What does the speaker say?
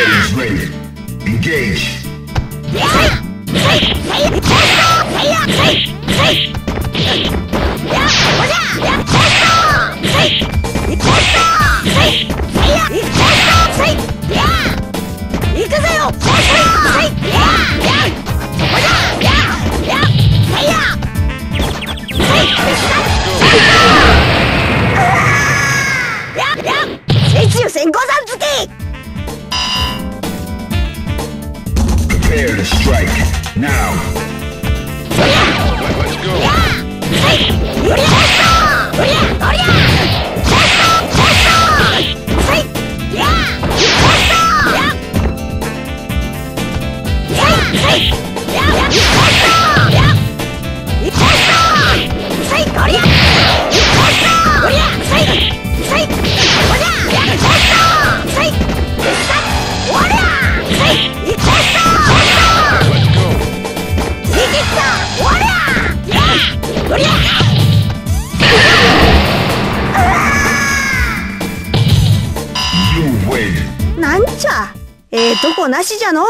Fighters ready. Engage. Prepare to strike. Now. Let's go. Let's なんちゃ？ええとこなしじゃの？う